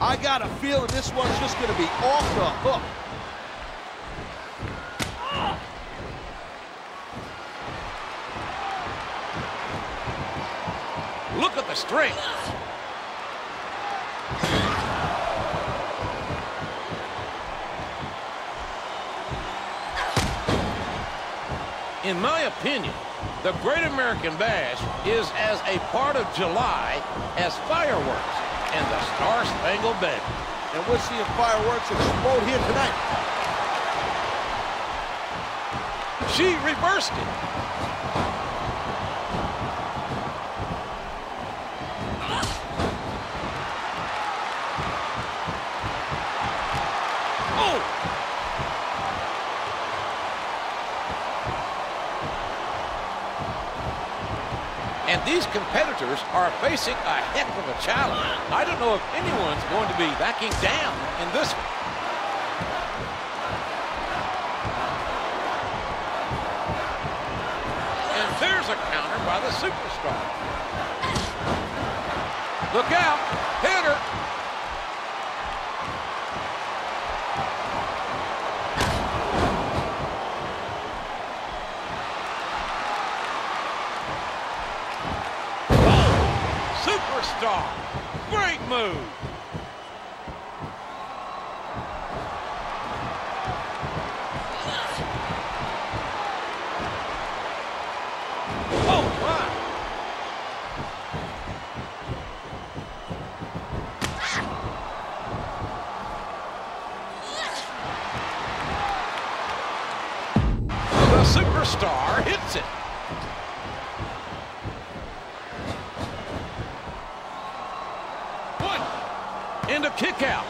I got a feeling this one's just going to be off the hook. Look at the strength. In my opinion, the Great American Bash is as a part of July as fireworks and the Star Spangled Banner. And we're seeing fireworks explode here tonight. She reversed it. Oh! And these competitors are facing a heck of a challenge. I don't know if anyone's going to be backing down in this one. And there's a counter by the superstar. Look out! Superstar! Great move! Superstar hits it. One. Into kick out.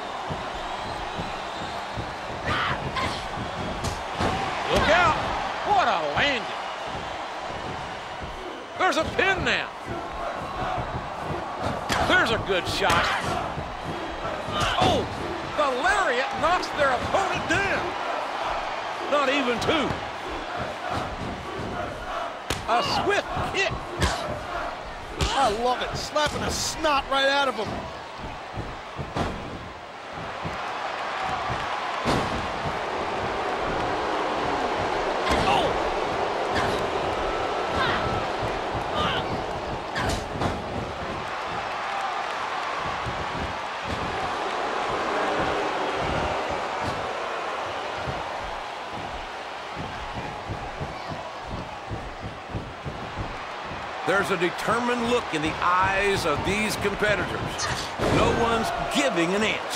Look out. What a landing. There's a pin now. There's a good shot. Oh, the lariat knocks their opponent down. Not even two. A swift kick. I love it. Slapping a snot right out of him. There's a determined look in the eyes of these competitors. No one's giving an inch.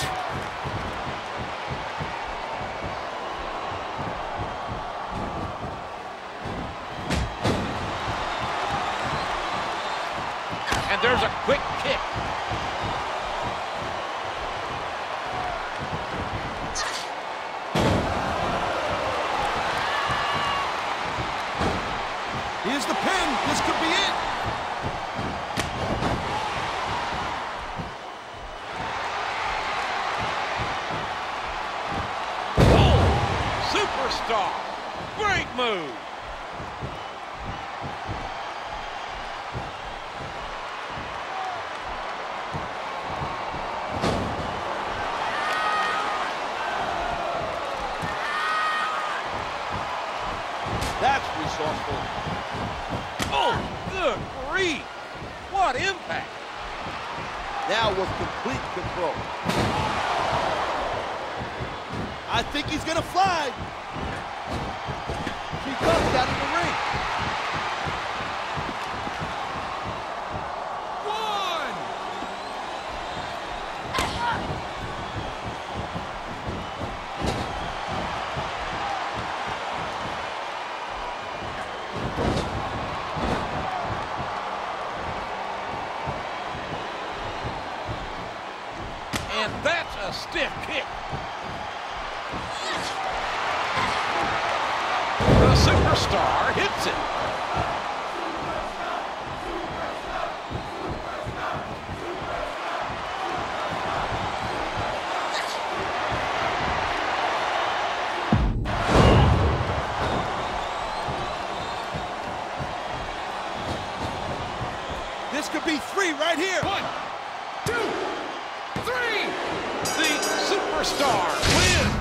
And there's a quick kick. Here's the pin. Great move. That's resourceful. Oh, good grief. What impact. Now with complete control. I think he's gonna fly. She out of the ring. One. And that's a stiff kick. Superstar hits it. This This could be three right here. One, two, three. The superstar wins.